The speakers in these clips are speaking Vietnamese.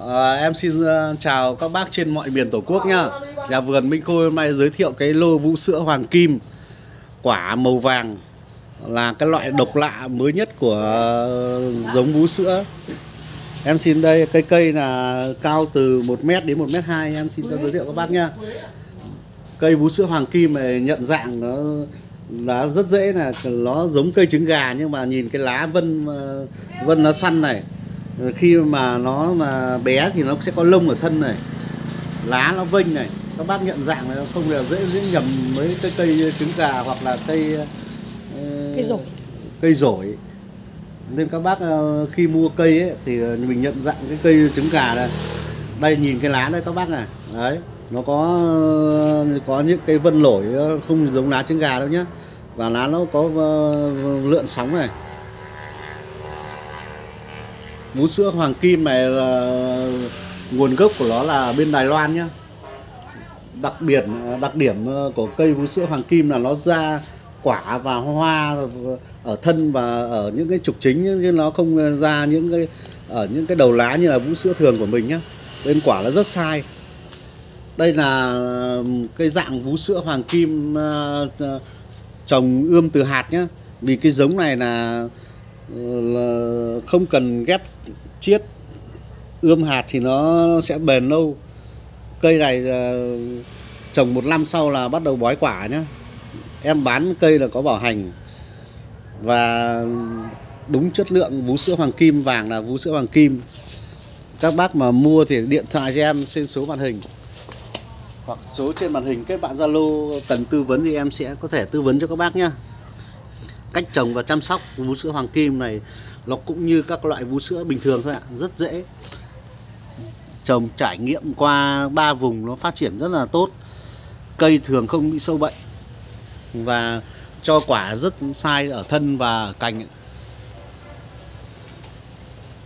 À, em xin uh, chào các bác trên mọi miền tổ quốc nha Nhà dạ vườn Minh Khôi hôm nay giới thiệu cái lô vũ sữa hoàng kim quả màu vàng là cái loại độc lạ mới nhất của ờ, giống vũ sữa. Em xin đây cây cây là cao từ 1 m đến 1 m 2 em xin giới thiệu các bác nha Cây vũ sữa hoàng kim này nhận dạng nó lá rất dễ là nó giống cây trứng gà nhưng mà nhìn cái lá vân vân nó xoăn này khi mà nó mà bé thì nó sẽ có lông ở thân này lá nó vênh này các bác nhận dạng này không là dễ dễ nhầm với cái cây trứng gà hoặc là cây cây rổi. cây rổi. Nên các bác ờ, khi mua cây ấy, thì mình nhận dạng cái cây trứng gà đây. Đây nhìn cái lá đây các bác này. Đấy nó có có những cái vân nổi không giống lá trứng gà đâu nhá. Và lá nó có ờ, lượn sóng này vú sữa hoàng kim này là nguồn gốc của nó là bên Đài Loan nhá. Đặc biệt, đặc điểm ờ, của cây vú sữa hoàng kim là nó ra quả và hoa ở thân và ở những cái trục chính nhưng nó không ra những cái, ở những cái đầu lá như là vú sữa thường của mình nhá. Bên quả nó rất sai. Đây là cây dạng vú sữa hoàng kim ờ, ờ, trồng ươm từ hạt nhá. Vì cái giống này là là không cần ghép chiết, ươm hạt thì nó sẽ bền lâu. Cây này trồng một năm sau là bắt đầu bói quả nhá. Em bán cây là có bảo hành. Và đúng chất lượng vú sữa hoàng kim, vàng là vú sữa hoàng kim. Các bác mà mua thì điện thoại cho em trên số màn hình. Hoặc số trên màn hình kết bạn Zalo, cần tư vấn thì em sẽ có thể tư vấn cho các bác nhé cách trồng và chăm sóc vú sữa hoàng kim này, nó cũng như các loại vú sữa bình thường thôi ạ, rất dễ trồng, trải nghiệm qua ba vùng, nó phát triển rất là tốt. Cây thường không bị sâu bệnh và cho quả rất sai ở thân và cành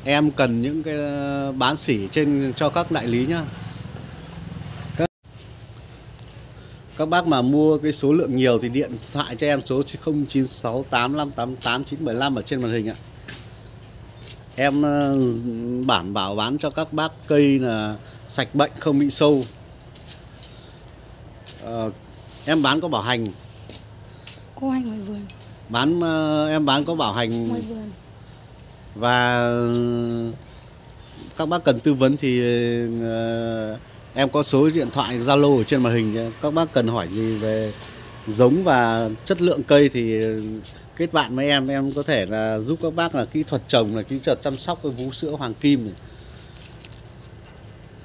em cần những cái ờ, bán sỉ trên, cho các đại lý nhá. Các bác mà mua cái số lượng nhiều thì điện thoại cho em số 0968588975 ở trên màn hình ạ. Em ờ, bản bảo bán cho các bác cây là sạch bệnh không bị sâu. À, em bán có bảo hành. Có hành ngoài vườn. Bán ờ, em bán có bảo hành. Ngoài vườn. Và các bác cần tư vấn thì uh, Em có số điện thoại, Zalo ở trên màn hình các bác cần hỏi gì về giống và chất lượng cây thì kết bạn với em. Em có thể là giúp các bác là kỹ thuật trồng, là kỹ thuật chăm sóc cái vú sữa hoàng kim này.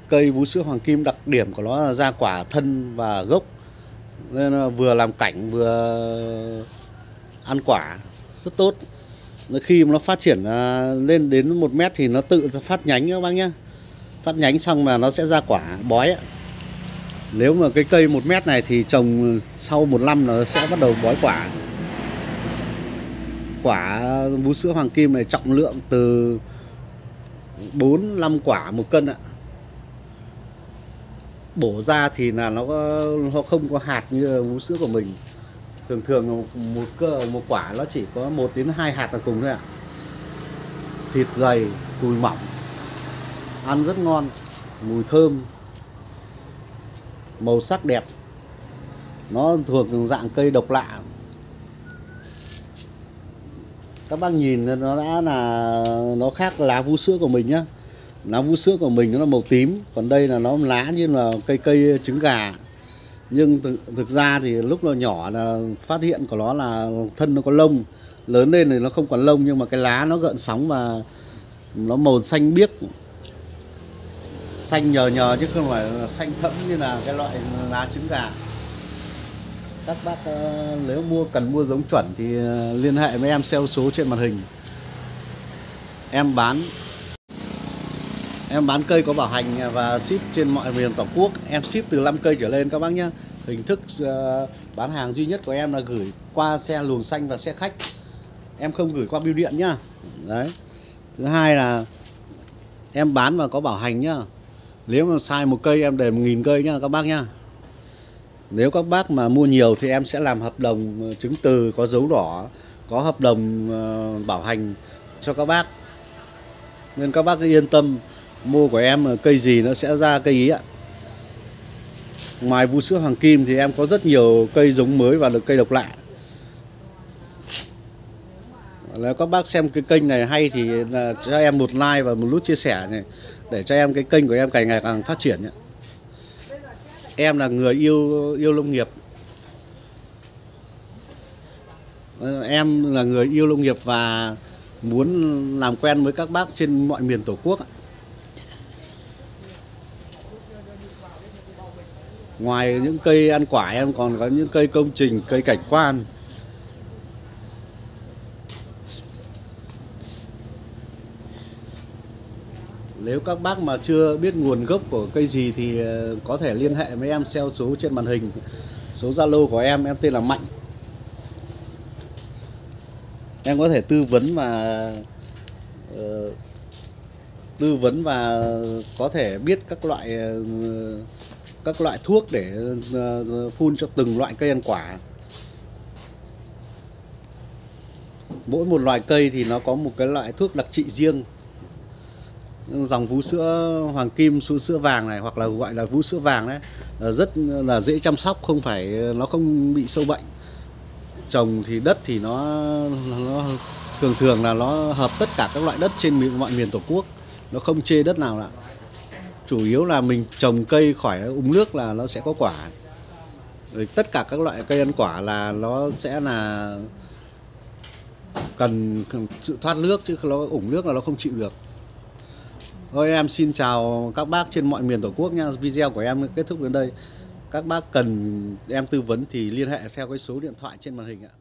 Cây vú sữa hoàng kim đặc điểm của nó là ra quả thân và gốc. Nên là vừa làm cảnh, vừa ăn quả, rất tốt. Khi mà nó phát triển à, lên đến một mét thì nó tự phát nhánh các bác nhé phát nhánh xong mà nó sẽ ra quả bói ạ. Nếu mà cái cây một mét này thì trồng sau một năm nó sẽ bắt đầu bói quả. Quả vú sữa hoàng kim này trọng lượng từ 4 5 quả một cân ạ. Bổ ra thì là nó nó không có hạt như vú sữa của mình. Thường thường một cơ một quả nó chỉ có 1 đến 2 hạt là cùng thôi ạ. Thịt dày, cùi mỏng ăn rất ngon mùi thơm màu sắc đẹp. Nó thuộc dạng cây độc lạ. Các bác nhìn nó đã là nó khác lá vu sữa của mình nhá. Lá vu sữa của mình nó là màu tím còn đây là nó lá như là cây cây trứng gà. Nhưng thực, thực ra thì lúc nó nhỏ là phát hiện của nó là thân nó có lông. Lớn lên thì nó không còn lông nhưng mà cái lá nó gợn sóng và nó màu xanh biếc xanh nhờ nhờ chứ không phải xanh thẫm như là cái loại lá trứng gà. Các bác ờ, nếu mua, cần mua giống chuẩn thì ờ, liên hệ với em theo số trên màn hình. Em bán em bán cây có bảo hành và ship trên mọi miền toàn quốc. Em ship từ 5 cây trở lên các bác nhé hình thức ờ, bán hàng duy nhất của em là gửi qua xe luồng xanh và xe khách. Em không gửi qua bưu điện nhá. Đấy. Thứ hai là em bán và có bảo hành nhá nếu mà sai một cây, em để một nghìn cây nhá, các bác nhá nếu các bác mà mua nhiều thì em sẽ làm hợp đồng ờ, chứng từ có dấu đỏ, có hợp đồng ờ, bảo hành cho các bác nên các bác yên tâm, Mua của em ờ, cây gì nó sẽ ra cây ý ạ. Ngoài vú sữa hoàng kim thì em có rất nhiều cây giống mới và được cây độc lạ. Nếu các bác xem cái kênh này hay thì là cho em một like và một nút chia sẻ này để cho em cái kênh của em càng ngày càng phát triển nhé. Em là người yêu yêu nông nghiệp. Em là người yêu nông nghiệp và muốn làm quen với các bác trên mọi miền Tổ quốc. Ngoài những cây ăn quả em còn có những cây công trình, cây cảnh quan. Nếu các bác mà chưa biết nguồn gốc của cây gì thì ờ, có thể liên hệ với em theo số trên màn hình. Số Zalo của em, em tên là Mạnh. Em có thể tư vấn và ờ, tư vấn và có thể biết các loại ờ, các loại thuốc để phun cho từng loại cây ăn quả. Mỗi một loại cây thì nó có một cái loại thuốc đặc trị riêng. Dòng vú sữa hoàng kim, vú sữa vàng này hoặc là gọi là vú sữa vàng đấy rất là dễ chăm sóc, không phải nó không bị sâu bệnh. Trồng thì đất thì nó nó thường thường là nó hợp tất cả các loại đất trên mọi miền tổ quốc, nó không chê đất nào cả. Chủ yếu là mình trồng cây khỏi úng nước là nó sẽ có quả. Rồi tất cả các loại cây ăn quả là nó sẽ là cần sự thoát nước chứ nó ủng nước là nó không chịu được thôi em xin chào các bác trên mọi miền tổ quốc nha video của em kết thúc đến đây. Các bác cần em tư vấn thì liên hệ theo cái số điện thoại trên màn hình ạ.